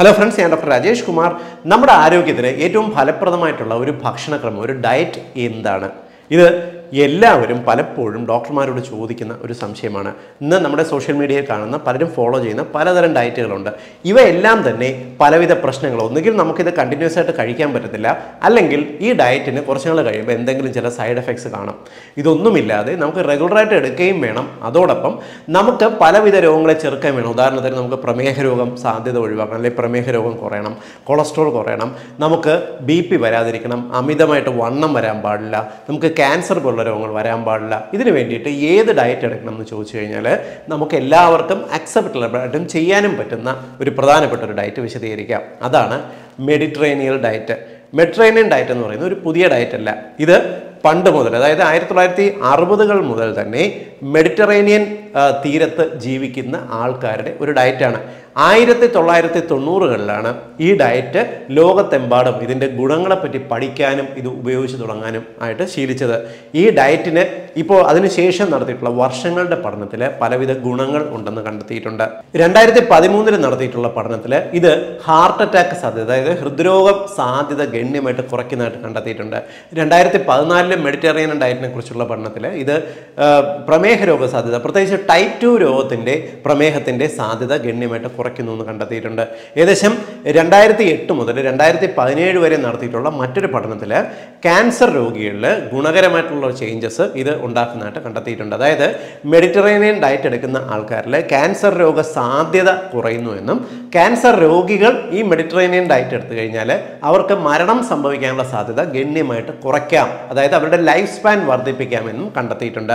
Hello friends ഞാൻ doctor Rajesh Kumar നമ്മുടെ ആരോഗ്യത്തിന് ഏറ്റവും ഫലപ്രദമായിട്ടുള്ള ഒരു ഭക്ഷണക്രമം ഒരു ഡയറ്റ് എന്താണ്? ഇത് എല്ലാവരും പലപ്പോഴും ഡോക്ടർമാരോട് ചോദിക്കുന്ന ഒരു സംശയമാണ്. ഇന്ന് നമ്മുടെ സോഷ്യൽ മീഡിയയിൽ കാണുന്ന പലരും ഫോളോ ചെയ്യുന്ന പലതരം ഡയറ്റുകളുണ്ട്. ഇവയെല്ലാം തന്നെ പലവിധ പ്രശ്നങ്ങൾ. ഒന്നുകിൽ നമുക്കിത് കണ്ടിന്യൂസ് ആയിട്ട് കഴിക്കാൻ പറ്റത്തില്ല. അല്ലെങ്കിൽ ഈ ഡയറ്റിന് കുറച്ച് നാൾ കഴിയുമ്പോൾ എന്തെങ്കിലും ചില സൈഡ് എഫക്ട്സ് കാണും. ഇതൊന്നുമില്ലാതെ നമുക്ക് റെഗുലറായിട്ട് എടുക്കുകയും വേണം. അതോടൊപ്പം നമുക്ക് പലവിധ രോഗങ്ങളെ ചെറുക്കാൻ വേണം. ഉദാഹരണത്തിന് നമുക്ക് പ്രമേഹ രോഗം സാധ്യത ഒഴിവാക്കണം. അല്ലെങ്കിൽ പ്രമേഹ രോഗം കുറയണം. കൊളസ്ട്രോൾ കുറയണം. നമുക്ക് ബി പി വരാതിരിക്കണം. അമിതമായിട്ട് വണ്ണം വരാൻ പാടില്ല. നമുക്ക് ക്യാൻസർ പോലുള്ള രോഗങ്ങൾ വരാൻ പാടില്ല. ഇതിന് വേണ്ടിയിട്ട് ഏത് ഡയറ്റ് എടുക്കണം എന്ന് ചോദിച്ചു കഴിഞ്ഞാൽ നമുക്ക് എല്ലാവർക്കും അക്സെപ്റ്റബിൾ ആയിട്ടും ചെയ്യാനും പറ്റുന്ന ഒരു പ്രധാനപ്പെട്ട ഒരു ഡയറ്റ് വിശദീകരിക്കാം. അതാണ് മെഡിറ്ററേനിയൽ ഡയറ്റ് മെഡിറ്ററേനിയൻ ഡയറ്റ് എന്ന് പറയുന്നത് ഒരു പുതിയ ഡയറ്റ് അല്ല. ഇത് പണ്ട് മുതൽ അതായത് ആയിരത്തി തൊള്ളായിരത്തി അറുപതുകൾ മുതൽ തന്നെ മെഡിറ്ററേനിയൻ തീരത്ത് ജീവിക്കുന്ന ആൾക്കാരുടെ ഒരു ഡയറ്റാണ് ആയിരത്തി തൊള്ളായിരത്തി തൊണ്ണൂറുകളിലാണ് ഈ ഡയറ്റ് ലോകത്തെമ്പാടും ഇതിന്റെ ഗുണങ്ങളെപ്പറ്റി പഠിക്കാനും ഇത് ഉപയോഗിച്ച് തുടങ്ങാനും ആയിട്ട് ശീലിച്ചത്. ഈ ഡയറ്റിന് ഇപ്പോൾ അതിനുശേഷം നടത്തിയിട്ടുള്ള വർഷങ്ങളുടെ പഠനത്തിൽ പലവിധ ഗുണങ്ങൾ ഉണ്ടെന്ന് കണ്ടെത്തിയിട്ടുണ്ട്. രണ്ടായിരത്തി പതിമൂന്നിൽ നടത്തിയിട്ടുള്ള പഠനത്തിൽ ഇത് ഹാർട്ട് അറ്റാക്ക് സാധ്യത അതായത് ഹൃദ്രോഗം സാധ്യത ഗണ്യമായിട്ട് കുറയ്ക്കുന്നതായിട്ട് കണ്ടെത്തിയിട്ടുണ്ട്. രണ്ടായിരത്തി പതിനാലിലെ മെഡിറ്ററേനിയൻ ഡയറ്റിനെ കുറിച്ചുള്ള പഠനത്തിൽ ഇത് പ്രമേഹ രോഗ സാധ്യത പ്രത്യേകിച്ച് ടൈപ്പ് ടു രോഗത്തിന്റെ പ്രമേഹത്തിന്റെ സാധ്യത ഗണ്യമായിട്ട് കുറയ്ക്കുന്നു എന്ന് കണ്ടെത്തിയിട്ടുണ്ട്. ഏകദേശം രണ്ടായിരത്തി എട്ട് മുതൽ രണ്ടായിരത്തി പതിനേഴ് വരെ നടത്തിയിട്ടുള്ള മറ്റൊരു പഠനത്തിൽ ക്യാൻസർ രോഗികളിൽ ഗുണകരമായിട്ടുള്ള ചേഞ്ചസ് ഇത് ഉണ്ടാക്കുന്നതായിട്ട് കണ്ടെത്തിയിട്ടുണ്ട്. അതായത് മെഡിറ്ററേനിയൻ ഡയറ്റ് എടുക്കുന്ന ആൾക്കാരിൽ ക്യാൻസർ രോഗ സാധ്യത കുറയുന്നു എന്നും ക്യാൻസർ രോഗികൾ ഈ മെഡിറ്ററേനിയൻ ഡയറ്റ് എടുത്തു കഴിഞ്ഞാൽ അവർക്ക് മരണം സംഭവിക്കാനുള്ള സാധ്യത ഗണ്യമായിട്ട് കുറയ്ക്കാം. അതായത് അവരുടെ ലൈഫ് സ്പാൻ വർദ്ധിപ്പിക്കാമെന്നും കണ്ടെത്തിയിട്ടുണ്ട്.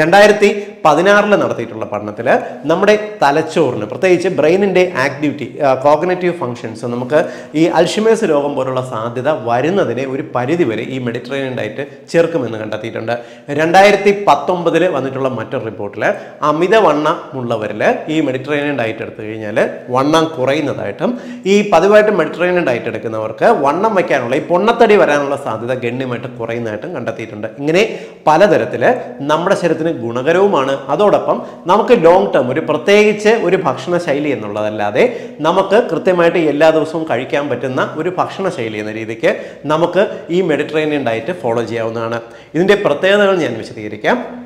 രണ്ടായിരത്തി പതിനാറിൽ നടത്തിയിട്ടുള്ള പഠനത്തിൽ നമ്മുടെ തലച്ചോറിന് പ്രത്യേകിച്ച് ബ്രെയിനിന്റെ ആക്ടിവിറ്റി കോഗ്നേറ്റീവ് ഫങ്ഷൻസ് നമുക്ക് ഈ അൽഷിമേഴ്സ് രോഗം പോലുള്ള സാധ്യത വരുന്നതിനെ ഒരു പരിധിവരെ ഈ മെഡിറ്ററേനിയൻ ഡയറ്റ് ചേർക്കുമെന്ന് കണ്ടെത്തിയിട്ടുണ്ട്. രണ്ടായിരത്തി പത്തൊമ്പതിൽ വന്നിട്ടുള്ള മറ്റൊരു റിപ്പോർട്ടിൽ അമിതവണ്ണമുള്ളവരിൽ ഈ മെഡിറ്ററേനിയൻ ഡയറ്റ് എടുത്തു കഴിഞ്ഞാൽ വണ്ണം കുറയുന്നതായിട്ടും ഈ പതിവായിട്ട് മെഡിറ്ററേനിയൻ ഡയറ്റ് എടുക്കുന്നവർക്ക് വണ്ണം വയ്ക്കാനുള്ള ഈ പൊണ്ണത്തടി വരാനുള്ള സാധ്യത ഗണ്യമായിട്ട് കുറയുന്നതായിട്ടും കണ്ടെത്തിയിട്ടുണ്ട്. ഇങ്ങനെ പലതരത്തിൽ നമ്മുടെ ശരീരത്തിന് ഗുണകരവുമാണ്. അതോടൊപ്പം നമുക്ക് ലോങ് ടേം ഒരു പ്രത്യേകിച്ച് ഒരു ഭക്ഷണ ശൈലി എന്നുള്ളതല്ലാതെ നമുക്ക് കൃത്യമായിട്ട് എല്ലാ ദിവസവും കഴിക്കാൻ പറ്റുന്ന ഒരു ഭക്ഷണ ശൈലി എന്ന രീതിക്ക് നമുക്ക് ഈ മെഡിറ്ററേനിയൻ ഡയറ്റ് ഫോളോ ചെയ്യാവുന്നതാണ്. ഇതിന്റെ പ്രത്യേകതകൾ ഞാൻ വിശദീകരിക്കാം.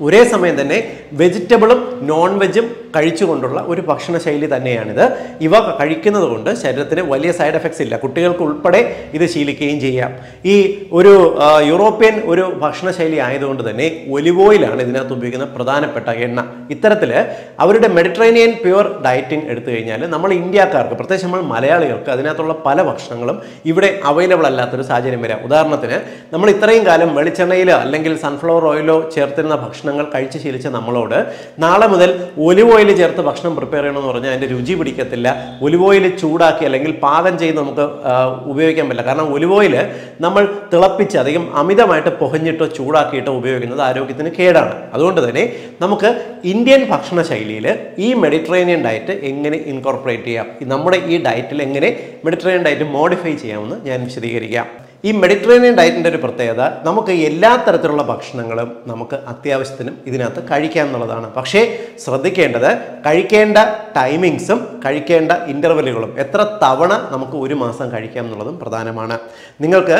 ഒരേ സമയം തന്നെ വെജിറ്റബിളും നോൺ വെജും കഴിച്ചുകൊണ്ടുള്ള ഒരു ഭക്ഷണ ശൈലി തന്നെയാണിത്. ഇവ കഴിക്കുന്നത് കൊണ്ട് ശരീരത്തിന് വലിയ സൈഡ് എഫക്ട്സ് ഇല്ല. കുട്ടികൾക്ക് ഉൾപ്പെടെ ഇത് ശീലിക്കുകയും ചെയ്യാം. ഈ ഒരു യൂറോപ്യൻ ഒരു ഭക്ഷണ ശൈലി ആയതുകൊണ്ട് തന്നെ ഒലിവ് ഓയിലാണ് ഇതിനകത്ത് ഉപയോഗിക്കുന്ന പ്രധാനപ്പെട്ട എണ്ണ. ഇത്തരത്തിൽ അവരുടെ മെഡിറ്ററേനിയൻ പ്യുവർ ഡയറ്റിംഗ് എടുത്തു കഴിഞ്ഞാൽ നമ്മൾ ഇന്ത്യക്കാർക്ക് പ്രത്യേകിച്ച് നമ്മൾ മലയാളികൾക്ക് അതിനകത്തുള്ള പല ഭക്ഷണങ്ങളും ഇവിടെ അവൈലബിൾ അല്ലാത്തൊരു സാഹചര്യം വരാം. ഉദാഹരണത്തിന് നമ്മൾ ഇത്രയും കാലം വെളിച്ചെണ്ണയിലോ അല്ലെങ്കിൽ സൺഫ്ലവർ ഓയിലോ ചേർത്തിരുന്ന ഭക്ഷണങ്ങൾ കഴിച്ച് ശീലിച്ച നമ്മളോട് നാളെ മുതൽ ഒലിവ് ഓയിൽ ചേർത്ത് ഭക്ഷണം പ്രിപ്പയർ ചെയ്യണമെന്ന് പറഞ്ഞാൽ അതിന്റെ രുചി പിടിക്കത്തില്ല. ഒലിവ് ഓയിൽ ചൂടാക്കി അല്ലെങ്കിൽ പാകം ചെയ്ത് നമുക്ക് ഉപയോഗിക്കാൻ പറ്റില്ല. കാരണം ഒലിവ് ഓയിൽ നമ്മൾ തിളപ്പിച്ച് അധികം അമിതമായിട്ട് പുകഞ്ഞിട്ടോ ചൂടാക്കിയിട്ടോ ഉപയോഗിക്കുന്നത് ആരോഗ്യത്തിന് കേടാണ്. അതുകൊണ്ട് തന്നെ നമുക്ക് ഇന്ത്യൻ ഭക്ഷണ ശൈലിയിൽ ഈ മെഡിറ്ററേനിയൻ ഡയറ്റ് എങ്ങനെ ഇൻകോർപ്പറേറ്റ് ചെയ്യാം? നമ്മുടെ ഈ ഡയറ്റിൽ എങ്ങനെ മെഡിറ്ററേനിയൻ ഡയറ്റ് മോഡിഫൈ ചെയ്യാമെന്ന് ഞാൻ വിശദീകരിക്കാം. ഈ മെഡിറ്ററേനിയൻ ഡയറ്റിന്റെ ഒരു പ്രത്യേകത നമുക്ക് എല്ലാ തരത്തിലുള്ള ഭക്ഷണങ്ങളും നമുക്ക് അത്യാവശ്യത്തിനും ഇതിനകത്ത് കഴിക്കാം എന്നുള്ളതാണ്. പക്ഷേ ശ്രദ്ധിക്കേണ്ടത് കഴിക്കേണ്ട ടൈമിങ്സും കഴിക്കേണ്ട ഇന്റർവെല്ലുകളും എത്ര തവണ നമുക്ക് ഒരു മാസം കഴിക്കാം എന്നുള്ളതും പ്രധാനമാണ്. നിങ്ങൾക്ക്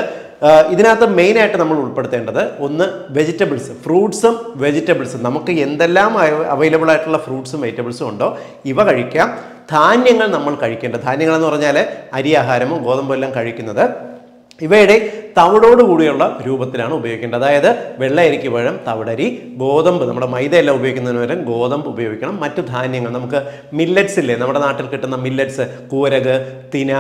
ഇതിനകത്ത് മെയിനായിട്ട് നമ്മൾ ഉൾപ്പെടുത്തേണ്ടത് ഒന്ന് വെജിറ്റബിൾസ് ഫ്രൂട്ട്സും വെജിറ്റബിൾസും നമുക്ക് എന്തെല്ലാം അവൈലബിൾ ആയിട്ടുള്ള ഫ്രൂട്ട്സും വെജിറ്റബിൾസും ഉണ്ടോ ഇവ കഴിക്കാം. ധാന്യങ്ങൾ നമ്മൾ കഴിക്കേണ്ടത് ധാന്യങ്ങൾ എന്ന് പറഞ്ഞാൽ അരി ആഹാരമോ ഗോതമ്പോ എല്ലാം കഴിക്കുന്നത് ഇവയുടെ തവിടോട് കൂടിയുള്ള രൂപത്തിലാണ് ഉപയോഗിക്കേണ്ടത്. അതായത് വെള്ളയരിക്ക് പഴം തവിടരി ഗോതമ്പ് നമ്മുടെ മൈദയെല്ലാം ഉപയോഗിക്കുന്നതിന് പകരം ഗോതമ്പ് ഉപയോഗിക്കണം. മറ്റു ധാന്യങ്ങൾ നമുക്ക് മില്ലറ്റ്സ് ഇല്ലേ നമ്മുടെ നാട്ടിൽ കിട്ടുന്ന മില്ലറ്റ്സ് കൂരക് തിന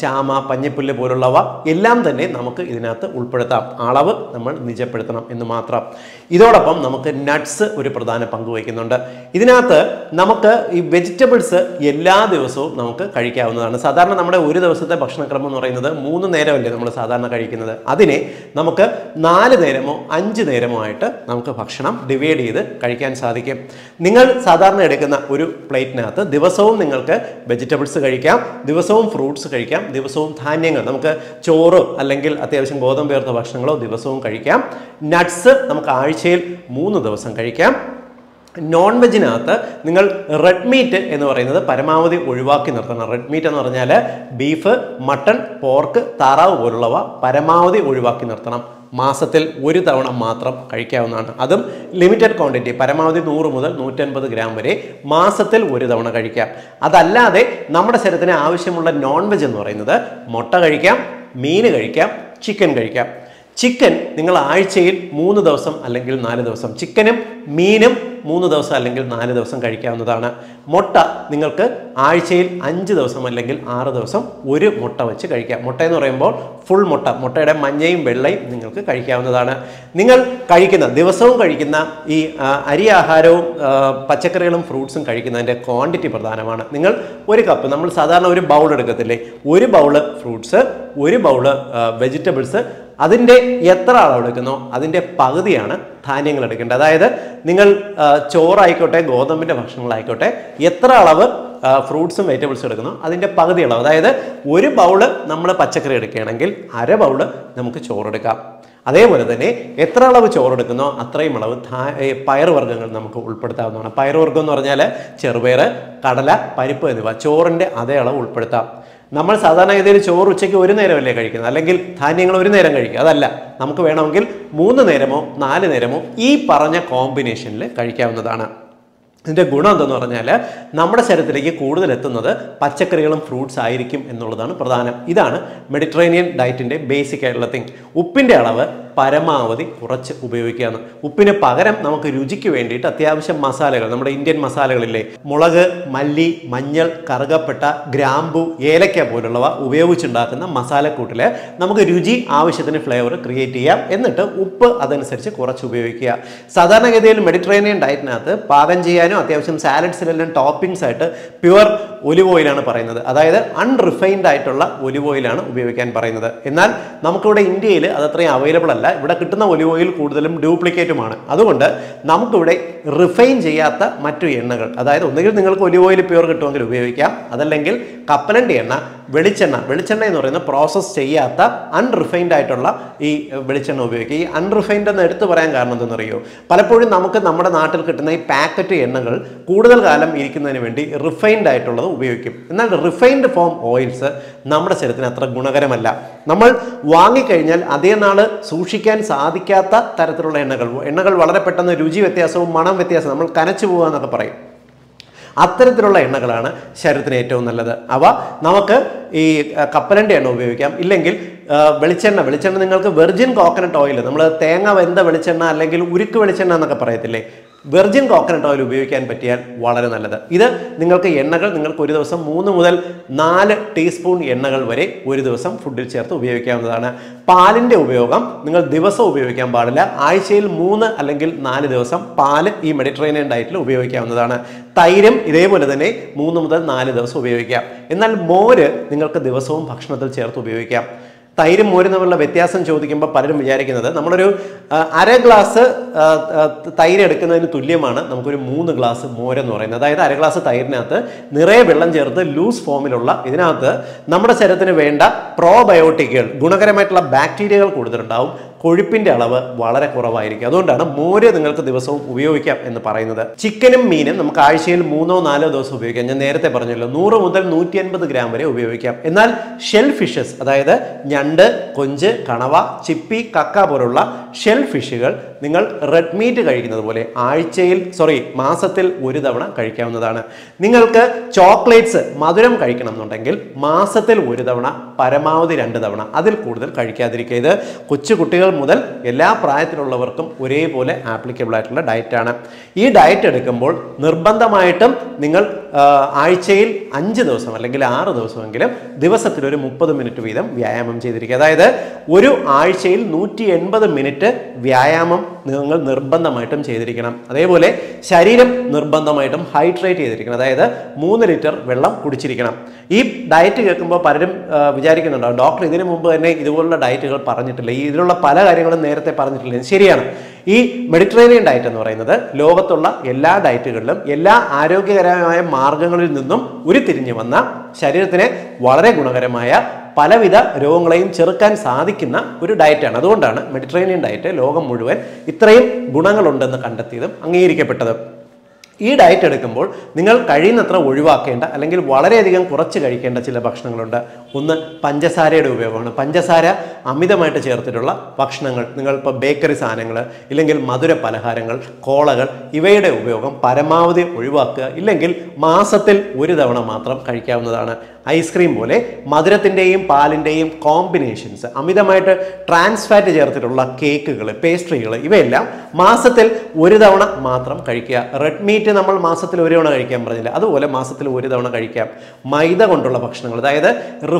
ചാമ പഞ്ഞിപ്പുല്ല് പോലുള്ളവ എല്ലാം തന്നെ നമുക്ക് ഇതിനകത്ത് ഉൾപ്പെടുത്താം. അളവ് നമ്മൾ നിജപ്പെടുത്തണം എന്ന് മാത്രം. ഇതോടൊപ്പം നമുക്ക് നട്ട്സ് ഒരു പ്രധാന പങ്ക് വഹിക്കുന്നുണ്ട്. ഇതിനകത്ത് നമുക്ക് ഈ വെജിറ്റബിൾസ് എല്ലാ ദിവസവും നമുക്ക് കഴിക്കാവുന്നതാണ്. സാധാരണ നമ്മുടെ ഒരു ദിവസത്തെ ഭക്ഷണക്രമം എന്ന് പറയുന്നത് മൂന്ന് നേരമല്ലേ നമ്മൾ സാധാരണ കഴിക്കുന്നത്. അതിനെ നമുക്ക് നാല് നേരമോ അഞ്ച് നേരമോ ആയിട്ട് നമുക്ക് ഭക്ഷണം ഡിവൈഡ് ചെയ്ത് കഴിക്കാൻ സാധിക്കും. നിങ്ങൾ സാധാരണ എടുക്കുന്ന ഒരു പ്ലേറ്റിനകത്ത് ദിവസവും നിങ്ങൾക്ക് വെജിറ്റബിൾസ് കഴിക്കാം ദിവസവും ഫ്രൂട്ട്സ് കഴിക്കാം ദിവസവും ധാന്യങ്ങൾ നമുക്ക് ചോറ് അല്ലെങ്കിൽ അത്യാവശ്യം ഗോതമ്പ് ചേർത്ത ഭക്ഷണങ്ങളോ ദിവസവും കഴിക്കാം. നട്ട്സ് നമുക്ക് ആഴ്ചയിൽ മൂന്ന് ദിവസം കഴിക്കാം. നോൺ വെജിനകത്ത് നിങ്ങൾ റെഡ് മീറ്റ് എന്ന് പറയുന്നത് പരമാവധി ഒഴിവാക്കി നിർത്തണം. റെഡ് മീറ്റ് എന്ന് പറഞ്ഞാൽ ബീഫ് മട്ടൺ പോർക്ക് താറാവ് പോലുള്ളവ പരമാവധി ഒഴിവാക്കി നിർത്തണം. മാസത്തിൽ ഒരു തവണ മാത്രം കഴിക്കാവുന്നതാണ്. അതും ലിമിറ്റഡ് ക്വാണ്ടിറ്റി പരമാവധി നൂറ് മുതൽ നൂറ്റൻപത് ഗ്രാം വരെ മാസത്തിൽ ഒരു തവണ കഴിക്കാം. അതല്ലാതെ നമ്മുടെ ശരീരത്തിന് ആവശ്യമുള്ള നോൺ വെജ് എന്ന് പറയുന്നത് മുട്ട കഴിക്കാം മീൻ കഴിക്കാം ചിക്കൻ കഴിക്കാം. ചിക്കൻ നിങ്ങൾ ആഴ്ചയിൽ മൂന്ന് ദിവസം അല്ലെങ്കിൽ നാല് ദിവസം ചിക്കനും മീനും മൂന്ന് ദിവസം അല്ലെങ്കിൽ നാല് ദിവസം കഴിക്കാവുന്നതാണ്. മുട്ട നിങ്ങൾക്ക് ആഴ്ചയിൽ അഞ്ച് ദിവസം അല്ലെങ്കിൽ ആറ് ദിവസം ഒരു മുട്ട വെച്ച് കഴിക്കാം. മുട്ട എന്ന് പറയുമ്പോൾ ഫുൾ മുട്ട. മുട്ടയുടെ മഞ്ഞയും വെള്ളയും നിങ്ങൾക്ക് കഴിക്കാവുന്നതാണ്. നിങ്ങൾ കഴിക്കുന്ന ദിവസവും കഴിക്കുന്ന ഈ അരി ആഹാരവും പച്ചക്കറികളും ഫ്രൂട്ട്സും കഴിക്കുന്നതിന്റെ ക്വാണ്ടിറ്റി പ്രധാനമാണ്. നിങ്ങൾ ഒരു കപ്പ് നമ്മൾ സാധാരണ ഒരു ബൗൾ എടുക്കത്തില്ലേ? ഒരു ബൗൾ ഫ്രൂട്ട്സ് ഒരു ബൗൾ വെജിറ്റബിൾസ് അതിന്റെ എത്ര അളവെടുക്കുന്നോ അതിന്റെ പകുതിയാണ് ധാന്യങ്ങൾ എടുക്കേണ്ടത്. അതായത് നിങ്ങൾ ചോറായിക്കോട്ടെ ഗോതമ്പിന്റെ ഭക്ഷണങ്ങളായിക്കോട്ടെ എത്ര അളവ് ഫ്രൂട്ട്സും വെജിറ്റബിൾസും എടുക്കുന്നു? അതിന്റെ പകുതി അളവ് അതായത് ഒരു ബൗൾ നമ്മൾ പച്ചക്കറി എടുക്കുകയാണെങ്കിൽ അര ബൗൾ നമുക്ക് ചോറെടുക്കാം. അതേപോലെ തന്നെ എത്ര അളവ് ചോറെടുക്കുന്നോ അത്രയും അളവ് പയറുവർഗങ്ങൾ നമുക്ക് ഉൾപ്പെടുത്താവുന്നതാണ്. പയറുവർഗം എന്ന് പറഞ്ഞാൽ ചെറുപയർ കടല പരിപ്പ് എന്നിവ. ചോറിന്റെ അതേ അളവ് ഉൾപ്പെടുത്താം. നമ്മൾ സാധാരണ ഗതിയിൽ ചോറ് ഉച്ചയ്ക്ക് ഒരു നേരമല്ലേ കഴിക്കുന്നത്? അല്ലെങ്കിൽ ധാന്യങ്ങൾ ഒരു നേരം കഴിക്കുക. അതല്ല. നമുക്ക് വേണമെങ്കിൽ മൂന്ന് നേരമോ നാല് നേരമോ ഈ പറഞ്ഞ കോമ്പിനേഷനിൽ കഴിക്കാവുന്നതാണ്. ഇതിന്റെ ഗുണം എന്തെന്ന് പറഞ്ഞാൽ നമ്മുടെ ശരീരത്തിലേക്ക് കൂടുതൽ എത്തുന്നത് പച്ചക്കറികളും ഫ്രൂട്ട്സ് ആയിരിക്കും എന്നുള്ളതാണ് പ്രധാനം. ഇതാണ് മെഡിറ്ററേനിയൻ ഡയറ്റിന്റെ ബേസിക് ആയിട്ടുള്ള തിങ് ഉപ്പിന്റെ അളവ് പരമാവധി കുറച്ച് ഉപയോഗിക്കുകയാണ് ഉപ്പിന് പകരം നമുക്ക് രുചിക്ക് വേണ്ടിയിട്ട് അത്യാവശ്യം മസാലകൾ നമ്മുടെ ഇന്ത്യൻ മസാലകളില്ലേ? മുളക് മല്ലി മഞ്ഞൾ കറുകപ്പെട്ട ഗ്രാമ്പു ഏലക്ക പോലുള്ളവ ഉപയോഗിച്ചുണ്ടാക്കുന്ന മസാലക്കൂട്ടിൽ നമുക്ക് രുചി ആവശ്യത്തിന് ഫ്ലേവർ ക്രിയേറ്റ് ചെയ്യാം. എന്നിട്ട് ഉപ്പ് അതനുസരിച്ച് കുറച്ച് ഉപയോഗിക്കുക. സാധാരണഗതിയിൽ മെഡിറ്ററേനിയൻ ഡയറ്റിനകത്ത് പാകം ചെയ്യാനും അത്യാവശ്യം സാലഡ്സിലെല്ലാം ടോപ്പിംഗ്സ് ആയിട്ട് പ്യുവർ ഒലിവ് ഓയിലാണ് പറയുന്നത്. അതായത് അൺറിഫൈൻഡ് ആയിട്ടുള്ള ഒലിവ് ഓയിലാണ് ഉപയോഗിക്കാൻ പറയുന്നത്. എന്നാൽ നമുക്കിവിടെ ഇന്ത്യയിൽ അത് അത്രയും അവൈലബിൾ അല്ല. ഇവിടെ കിട്ടുന്ന ഒലിവ് ഓയിൽ കൂടുതലും ഡ്യൂപ്ലിക്കേറ്റുമാണ് അതുകൊണ്ട് നമുക്കിവിടെ റിഫൈൻ ചെയ്യാത്ത മറ്റു എണ്ണകൾ അതായത് ഒന്നുകിൽ നിങ്ങൾക്ക് ഒലിവ് ഓയിൽ പ്യുവർ കിട്ടുമെങ്കിൽ ഉപയോഗിക്കാം അതല്ലെങ്കിൽ കപ്പലണ്ടി എണ്ണ വെളിച്ചെണ്ണ വെളിച്ചെണ്ണ എന്ന് പറയുന്ന പ്രോസസ്സ് ചെയ്യാത്ത അൺറിഫൈൻഡ് ആയിട്ടുള്ള ഈ വെളിച്ചെണ്ണ ഉപയോഗിക്കുക. ഈ അൺറിഫൈൻഡ് എന്ന് എടുത്തു പറയാൻ കാരണം എന്തെന്നറിയോ പലപ്പോഴും നമുക്ക് നമ്മുടെ നാട്ടിൽ കിട്ടുന്ന ഈ പാക്കറ്റ് എണ്ണകൾ കൂടുതൽ കാലം ഇരിക്കുന്നതിന് വേണ്ടി റിഫൈൻഡ് ആയിട്ടുള്ളത് ഉപയോഗിക്കും. എന്നാൽ റിഫൈൻഡ് ഫോം ഓയിൽസ് നമ്മുടെ ശരീരത്തിന് അത്ര ഗുണകരമല്ല. നമ്മൾ വാങ്ങിക്കഴിഞ്ഞാൽ അതേ നാൾ സൂക്ഷിക്കാൻ സാധിക്കാത്ത തരത്തിലുള്ള എണ്ണകൾ. എണ്ണകൾ വളരെ പെട്ടെന്ന് രുചി വ്യത്യാസവും മണം വ്യത്യാസവും നമ്മൾ കനച്ചു പോകുക എന്നൊക്കെ പറയും. അത്തരത്തിലുള്ള എണ്ണകളാണ് ശരീരത്തിന് ഏറ്റവും നല്ലത്. അവ നമുക്ക് ഈ കപ്പലന്റെ എണ്ണ ഉപയോഗിക്കാം. ഇല്ലെങ്കിൽ വെളിച്ചെണ്ണ. വെളിച്ചെണ്ണ നിങ്ങൾക്ക് വെർജിൻ കോക്കനട്ട് ഓയിൽ നമ്മൾ തേങ്ങ വെന്ത വെളിച്ചെണ്ണ അല്ലെങ്കിൽ ഉരുക്ക് വെളിച്ചെണ്ണ എന്നൊക്കെ പറയത്തില്ലേ? വെർജിൻ കോക്കനട്ട് ഓയിൽ ഉപയോഗിക്കാൻ പറ്റിയാൽ വളരെ നല്ലത്. ഇത് നിങ്ങൾക്ക് എണ്ണകൾ നിങ്ങൾക്ക് ഒരു ദിവസം മൂന്ന് മുതൽ നാല് ടീസ്പൂൺ എണ്ണകൾ വരെ ഒരു ദിവസം ഫുഡിൽ ചേർത്ത് ഉപയോഗിക്കാവുന്നതാണ്. പാലിന്റെ ഉപയോഗം നിങ്ങൾ ദിവസം ഉപയോഗിക്കാൻ പാടില്ല. ആഴ്ചയിൽ മൂന്ന് അല്ലെങ്കിൽ നാല് ദിവസം പാൽ ഈ മെഡിറ്ററേനിയൻ ഡയറ്റിൽ ഉപയോഗിക്കാവുന്നതാണ്. തൈരും ഇതേപോലെ തന്നെ മൂന്ന് മുതൽ നാല് ദിവസം ഉപയോഗിക്കാം. എന്നാൽ മോര് നിങ്ങൾക്ക് ദിവസവും ഭക്ഷണത്തിൽ ചേർത്ത് ഉപയോഗിക്കാം. തൈരും മോരും തമ്മിലുള്ള വ്യത്യാസം ചോദിക്കുമ്പോൾ പലരും വിചാരിക്കുന്നത് നമ്മളൊരു അര ഗ്ലാസ് തൈര് എടുക്കുന്നതിന് തുല്യമാണ് നമുക്കൊരു മൂന്ന് ഗ്ലാസ് മോരെന്ന് പറയുന്നത്. അതായത് അര ഗ്ലാസ് തൈരിനകത്ത് നിറയെ വെള്ളം ചേർത്ത് ലൂസ് ഫോമിലുള്ള ഇതിനകത്ത് നമ്മുടെ ശരീരത്തിന് വേണ്ട പ്രോബയോട്ടിക്കുകൾ ഗുണകരമായിട്ടുള്ള ബാക്ടീരിയകൾ കൂടുതലുണ്ടാവും. കൊഴുപ്പിന്റെ അളവ് വളരെ കുറവായിരിക്കും. അതുകൊണ്ടാണ് മോര് നിങ്ങൾക്ക് ദിവസവും ഉപയോഗിക്കാം എന്ന് പറയുന്നത്. ചിക്കനും മീനും നമുക്ക് ആഴ്ചയിൽ മൂന്നോ നാലോ ദിവസം ഉപയോഗിക്കാം. ഞാൻ നേരത്തെ പറഞ്ഞല്ലോ നൂറ് മുതൽ നൂറ്റി അൻപത് ഗ്രാം വരെ ഉപയോഗിക്കാം. എന്നാൽ ഷെൽ ഫിഷസ് അതായത് ഞണ്ട് കൊഞ്ച് കണവ ചിപ്പി കക്ക പോലുള്ള ഷെൽ ഫിഷുകൾ നിങ്ങൾ റെഡ് മീറ്റ് കഴിക്കുന്നത് പോലെ ആഴ്ചയിൽ സോറി മാസത്തിൽ ഒരു തവണ കഴിക്കാവുന്നതാണ്. നിങ്ങൾക്ക് ചോക്ലേറ്റ്സ് മധുരം കഴിക്കണം എന്നുണ്ടെങ്കിൽ മാസത്തിൽ ഒരു തവണ പരമാവധി രണ്ട് തവണ അതിൽ കൂടുതൽ കഴിക്കാതിരിക്കുക. ഇത് കൊച്ചു കുട്ടികൾ മുതൽ എല്ലാ പ്രായത്തിലുള്ളവർക്കും ഒരേപോലെ ആപ്ലിക്കബിൾ ആയിട്ടുള്ള ഡയറ്റാണ് ഈ ഡയറ്റ് എടുക്കുമ്പോൾ നിർബന്ധമായിട്ടും നിങ്ങൾ ആഴ്ചയിൽ അഞ്ച് ദിവസം അല്ലെങ്കിൽ ആറ് ദിവസമെങ്കിലും ദിവസത്തിൽ ഒരു മുപ്പത് മിനിറ്റ് വീതം വ്യായാമം ചെയ്തിരിക്കുക. അതായത് ഒരു ആഴ്ചയിൽ നൂറ്റി എൺപത് മിനിറ്റ് വ്യായാമം നിങ്ങൾ നിർബന്ധമായിട്ടും ചെയ്തിരിക്കണം. അതേപോലെ ശരീരം നിർബന്ധമായിട്ടും ഹൈഡ്രേറ്റ് ചെയ്തിരിക്കണം. അതായത് മൂന്ന് ലിറ്റർ വെള്ളം കുടിച്ചിരിക്കണം. ഈ ഡയറ്റ് കേൾക്കുമ്പോൾ പലരും വിചാരിക്കുന്നുണ്ടാവും ഡോക്ടർ ഇതിനു മുമ്പ് തന്നെ ഇതുപോലുള്ള ഡയറ്റുകൾ പറഞ്ഞിട്ടില്ല. ഈ ഇതിലുള്ള പല കാര്യങ്ങളും നേരത്തെ പറഞ്ഞിട്ടില്ല ശരിയാണ്. ഈ മെഡിറ്ററേനിയൻ ഡയറ്റ് എന്ന് പറയുന്നത് ലോകത്തുള്ള എല്ലാ ഡയറ്റുകളിലും എല്ലാ ആരോഗ്യകരമായ മാർഗങ്ങളിൽ നിന്നും ഉരുത്തിരിഞ്ഞു വന്ന ശരീരത്തിന് വളരെ ഗുണകരമായ പലവിധ രോഗങ്ങളെയും ചെറുക്കാൻ സാധിക്കുന്ന ഒരു ഡയറ്റാണ് അതുകൊണ്ടാണ് മെഡിറ്ററേനിയൻ ഡയറ്റ് ലോകം മുഴുവൻ ഇത്രയും ഗുണങ്ങളുണ്ടെന്ന് കണ്ടെത്തിയതും അംഗീകരിക്കപ്പെട്ടതും. ഈ ഡയറ്റ് എടുക്കുമ്പോൾ നിങ്ങൾ കഴിയുന്നത്ര ഒഴിവാക്കേണ്ട അല്ലെങ്കിൽ വളരെയധികം കുറച്ച് കഴിക്കേണ്ട ചില ഭക്ഷണങ്ങളുണ്ട്. ഒന്ന് പഞ്ചസാരയുടെ ഉപയോഗമാണ്. പഞ്ചസാര അമിതമായിട്ട് ചേർത്തിട്ടുള്ള ഭക്ഷണങ്ങൾ നിങ്ങൾ ഇപ്പോൾ ബേക്കറി സാധനങ്ങൾ ഇല്ലെങ്കിൽ മധുര പലഹാരങ്ങൾ കോളകൾ ഇവയുടെ ഉപയോഗം പരമാവധി ഒഴിവാക്കുക. ഇല്ലെങ്കിൽ മാസത്തിൽ ഒരു തവണ മാത്രം കഴിക്കാവുന്നതാണ്. ഐസ്ക്രീം പോലെ മധുരത്തിന്റെയും പാലിന്റെയും കോമ്പിനേഷൻസ് അമിതമായിട്ട് ട്രാൻസ്ഫാറ്റ് ചേർത്തിട്ടുള്ള കേക്കുകൾ പേസ്ട്രികൾ ഇവയെല്ലാം മാസത്തിൽ ഒരു തവണ മാത്രം കഴിക്കുക. റെഡ് മീറ്റ് നമ്മൾ മാസത്തിൽ ഒരു തവണ കഴിക്കാൻ പറഞ്ഞില്ല. അതുപോലെ മാസത്തിൽ ഒരു തവണ കഴിക്കാം. മൈദ കൊണ്ടുള്ള ഭക്ഷണങ്ങൾ അതായത്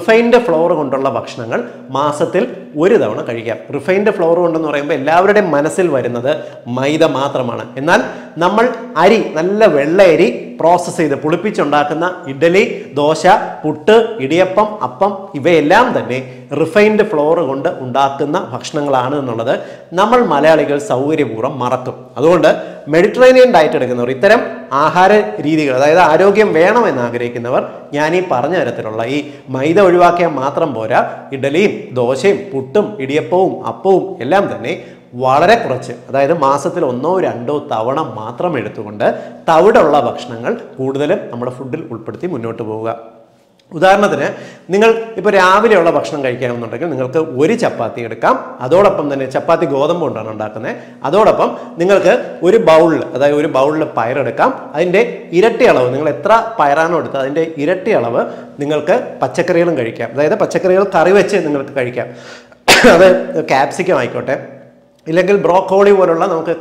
റിഫൈൻഡ് ഫ്ലോർ കൊണ്ടുള്ള ഭക്ഷണങ്ങൾ മാസത്തിൽ ഒരു തവണ കഴിക്കാം. റിഫൈൻഡ് ഫ്ലോർ കൊണ്ടെന്ന് പറയുമ്പോൾ എല്ലാവരുടെയും മനസ്സിൽ വരുന്നത് മൈദ മാത്രമാണ്. എന്നാൽ നമ്മൾ അരി നല്ല വെള്ള അരി പ്രോസസ്സ് ചെയ്ത് പുളിപ്പിച്ചുണ്ടാക്കുന്ന ഇഡലി ദോശ പുട്ട് ഇടിയപ്പം അപ്പം ഇവയെല്ലാം തന്നെ റിഫൈൻഡ് ഫ്ലോർ കൊണ്ട് ഉണ്ടാക്കുന്ന ഭക്ഷണങ്ങളാണ് എന്നുള്ളത് നമ്മൾ മലയാളികൾ സൗകര്യപൂർവം മറക്കും. അതുകൊണ്ട് മെഡിറ്ററേനിയൻ ഡയറ്റ് എടുക്കുന്നവർ ഇത്തരം ആഹാര രീതികൾ അതായത് ആരോഗ്യം വേണമെന്ന് ആഗ്രഹിക്കുന്നവർ ഞാൻ ഈ പറഞ്ഞ തരത്തിലുള്ള ഈ മൈദ ഒഴിവാക്കിയാൽ മാത്രം പോരാ ഇഡലിയും ദോശയും പുട്ടും ഇടിയപ്പവും അപ്പവും എല്ലാം തന്നെ വളരെ കുറച്ച്. അതായത് മാസത്തിൽ ഒന്നോ രണ്ടോ തവണ മാത്രം എടുത്തുകൊണ്ട് തവിടുള്ള ഭക്ഷണങ്ങൾ കൂടുതലും നമ്മുടെ ഫുഡിൽ ഉൾപ്പെടുത്തി മുന്നോട്ട് പോവുക. ഉദാഹരണത്തിന് നിങ്ങൾ ഇപ്പോൾ രാവിലെയുള്ള ഭക്ഷണം കഴിക്കണമെന്നുണ്ടെങ്കിൽ നിങ്ങൾക്ക് ഒരു ചപ്പാത്തി എടുക്കാം. അതോടൊപ്പം തന്നെ ചപ്പാത്തി ഗോതമ്പ് കൊണ്ടാണ് ഉണ്ടാക്കുന്നത്. അതോടൊപ്പം നിങ്ങൾക്ക് ഒരു ബൗളിൽ അതായത് ഒരു ബൗളിൽ പയറെടുക്കാം അതിന്റെ ഇരട്ടി അളവ് നിങ്ങൾ എത്ര പയറാണോ എടുത്തത് അതിന്റെ ഇരട്ടി അളവ് നിങ്ങൾക്ക് പച്ചക്കറികളും കഴിക്കാം. അതായത് പച്ചക്കറികൾ കറി വെച്ച് നിങ്ങൾക്ക് കഴിക്കാം. അത് ക്യാപ്സിക്കം ആയിക്കോട്ടെ ഇല്ലെങ്കിൽ ബ്രോക്കോളി പോലുള്ള നമുക്ക്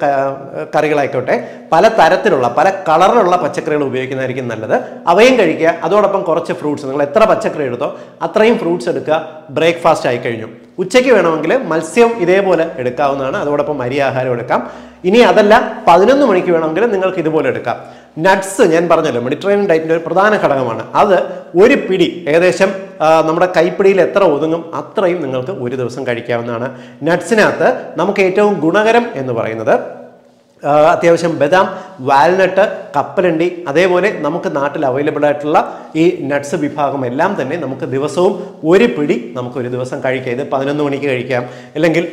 കറികളായിക്കോട്ടെ പല തരത്തിലുള്ള പല കളറിലുള്ള പച്ചക്കറികൾ ഉപയോഗിക്കുന്നതായിരിക്കും നല്ലത്. അവയും കഴിക്കുക അതോടൊപ്പം കുറച്ച് ഫ്രൂട്ട്സ്. നിങ്ങൾ എത്ര പച്ചക്കറി എടുത്തോ അത്രയും ഫ്രൂട്ട്സ് എടുക്കുക ബ്രേക്ക്ഫാസ്റ്റ് ആയി കഴിഞ്ഞു. ഉച്ചയ്ക്ക് വേണമെങ്കിൽ മത്സ്യം ഇതേപോലെ എടുക്കാവുന്നതാണ്. അതോടൊപ്പം അരി ആഹാരം എടുക്കാം. ഇനി അതല്ല പതിനൊന്ന് മണിക്ക് വേണമെങ്കിൽ നിങ്ങൾക്ക് ഇതുപോലെ എടുക്കാം. നട്ട്സ് ഞാൻ പറഞ്ഞല്ലോ മെഡിറ്ററേനിയൻ ഡയറ്റിന്റെ ഒരു പ്രധാന ഘടകമാണ്. അത് ഒരു പിടി ഏകദേശം നമ്മുടെ കൈപ്പിടിയിൽ എത്ര ഒതുങ്ങും അത്രയും നിങ്ങൾക്ക് ഒരു ദിവസം കഴിക്കാവുന്നതാണ്. നട്ട്സിനകത്ത് നമുക്ക് ഏറ്റവും ഗുണകരം എന്ന് പറയുന്നത് അത്യാവശ്യം ബദാം വാൽനട്ട് കപ്പലണ്ടി അതേപോലെ നമുക്ക് നാട്ടിൽ അവൈലബിൾ ആയിട്ടുള്ള ഈ നട്ട്സ് വിഭാഗം എല്ലാം തന്നെ നമുക്ക് ദിവസവും ഒരു പിടി നമുക്ക് ഒരു ദിവസം കഴിക്കാം. ഇത് പതിനൊന്ന് മണിക്ക് കഴിക്കാം അല്ലെങ്കിൽ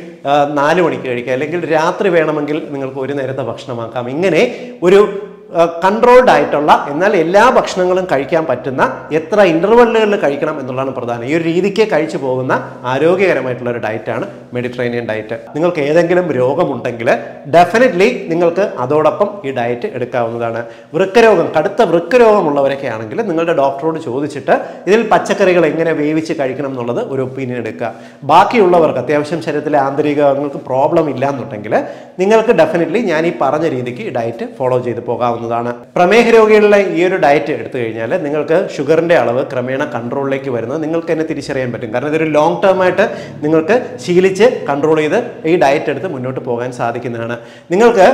നാല് മണിക്ക് കഴിക്കാം അല്ലെങ്കിൽ രാത്രി വേണമെങ്കിൽ നിങ്ങൾക്ക് ഒരു നേരത്തെ ഭക്ഷണമാക്കാം. ഇങ്ങനെ ഒരു കൺട്രോൾഡ് ആയിട്ടുള്ള എന്നാൽ എല്ലാ ഭക്ഷണങ്ങളും കഴിക്കാൻ പറ്റുന്ന എത്ര ഇന്റർവെല്ലുകളിൽ കഴിക്കണം എന്നുള്ളതാണ് പ്രധാനം. ഈ ഒരു രീതിക്ക് കഴിച്ചു പോകുന്ന ആരോഗ്യകരമായിട്ടുള്ള ഒരു ഡയറ്റാണ് മെഡിറ്ററേനിയൻ ഡയറ്റ് നിങ്ങൾക്ക് ഏതെങ്കിലും രോഗമുണ്ടെങ്കിൽ ഡെഫിനറ്റ്ലി നിങ്ങൾക്ക് അതോടൊപ്പം ഈ ഡയറ്റ് എടുക്കാവുന്നതാണ്. വൃക്കരോഗം കടുത്ത വൃക്കരോഗമുള്ളവരൊക്കെ ആണെങ്കിൽ നിങ്ങളുടെ ഡോക്ടറോട് ചോദിച്ചിട്ട് ഇതിൽ പച്ചക്കറികൾ എങ്ങനെ വേവിച്ച് കഴിക്കണം എന്നുള്ളത് ഒരു ഒപ്പീനിയൻ എടുക്കുക. ബാക്കിയുള്ളവർക്ക് അത്യാവശ്യം ശരീരത്തിലെ ആന്തരികങ്ങൾക്ക് പ്രോബ്ലം ഇല്ല എന്നുണ്ടെങ്കിൽ നിങ്ങൾക്ക് ഡെഫിനറ്റ്ലി ഞാൻ ഈ പറഞ്ഞ രീതിക്ക് ഡയറ്റ് ഫോളോ ചെയ്ത് പോകാവുന്നതാണ്. പ്രമേഹ രോഗികളുടെ ഈ ഒരു ഡയറ്റ് എടുത്തു കഴിഞ്ഞാൽ നിങ്ങൾക്ക് ഷുഗറിന്റെ അളവ് ക്രമേണ കൺട്രോളിലേക്ക് വരുന്നത് നിങ്ങൾക്ക് തന്നെ തിരിച്ചറിയാൻ പറ്റും. കാരണം ഇതൊരു ലോങ് ടേം ആയിട്ട് നിങ്ങൾക്ക് ശീലിച്ച് കൺട്രോൾ ചെയ്ത് ഈ ഡയറ്റ് എടുത്ത് മുന്നോട്ട് പോകാൻ സാധിക്കുന്നതാണ്. നിങ്ങൾക്ക്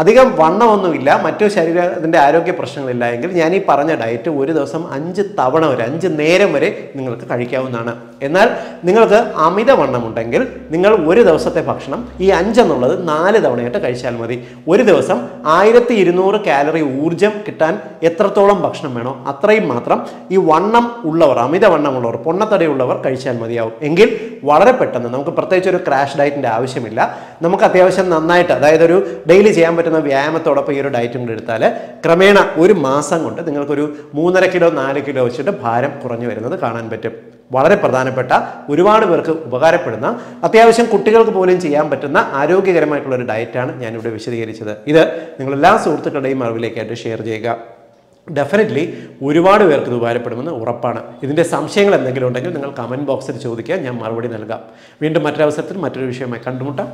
അധികം വണ്ണമൊന്നുമില്ല. മറ്റു ശരീരത്തിന്റെ ആരോഗ്യ പ്രശ്നങ്ങളില്ല എങ്കിൽ ഞാൻ ഈ പറഞ്ഞ ഡയറ്റ് ഒരു ദിവസം അഞ്ച് തവണ വരെ അഞ്ച് നേരം വരെ നിങ്ങൾക്ക് കഴിക്കാവുന്നതാണ്. എന്നാൽ നിങ്ങൾക്ക് അമിത വണ്ണമുണ്ടെങ്കിൽ നിങ്ങൾ ഒരു ദിവസത്തെ ഭക്ഷണം ഈ അഞ്ചെന്നുള്ളത് നാല് തവണയായിട്ട് കഴിച്ചാൽ മതി. ഒരു ദിവസം ആയിരത്തി ഇരുന്നൂറ് കാലറി ഊർജം കിട്ടാൻ എത്രത്തോളം ഭക്ഷണം വേണോ അത്രയും മാത്രം ഈ വണ്ണം ഉള്ളവർ അമിത വണ്ണമുള്ളവർ പൊണ്ണത്തടിയുള്ളവർ കഴിച്ചാൽ മതിയാവും. എങ്കിൽ വളരെ പെട്ടെന്ന് നമുക്ക് പ്രത്യേകിച്ച് ഒരു ക്രാഷ് ഡയറ്റിന്റെ ആവശ്യമില്ല. നമുക്ക് അത്യാവശ്യം നന്നായിട്ട് അതായത് ഒരു ഡെയിലി ചെയ്യാൻ പറ്റുന്ന വ്യായാമത്തോടൊപ്പം ഈ ഒരു ഡയറ്റും കൂടെ എടുത്താൽ ക്രമേണ ഒരു മാസം കൊണ്ട് നിങ്ങൾക്കൊരു മൂന്നര കിലോ നാല് കിലോ വെച്ചിട്ട് ഭാരം കുറഞ്ഞു വരുന്നത് കാണാൻ പറ്റും. വളരെ പ്രധാനപ്പെട്ട ഒരുപാട് പേർക്ക് ഉപകാരപ്പെടുന്ന അത്യാവശ്യം കുട്ടികൾക്ക് പോലും ചെയ്യാൻ പറ്റുന്ന ആരോഗ്യകരമായിട്ടുള്ള ഒരു ഡയറ്റാണ് ഞാനിവിടെ വിശദീകരിച്ചത്. ഇത് നിങ്ങൾ എല്ലാ സുഹൃത്തുക്കളുടെയും അറിവിലേക്കായിട്ട് ഷെയർ ചെയ്യുക. ഡെഫിനറ്റ്ലി ഒരുപാട് പേർക്ക് ഇത് ഉപകാരപ്പെടുമെന്ന് ഉറപ്പാണ്. ഇതിന്റെ സംശയങ്ങൾ എന്തെങ്കിലും ഉണ്ടെങ്കിൽ നിങ്ങൾ കമന്റ് ബോക്സിൽ ചോദിക്കുക ഞാൻ മറുപടി നൽകാം. വീണ്ടും മറ്റൊരവസരത്തിൽ മറ്റൊരു വിഷയമായി കണ്ടുമുട്ടാം.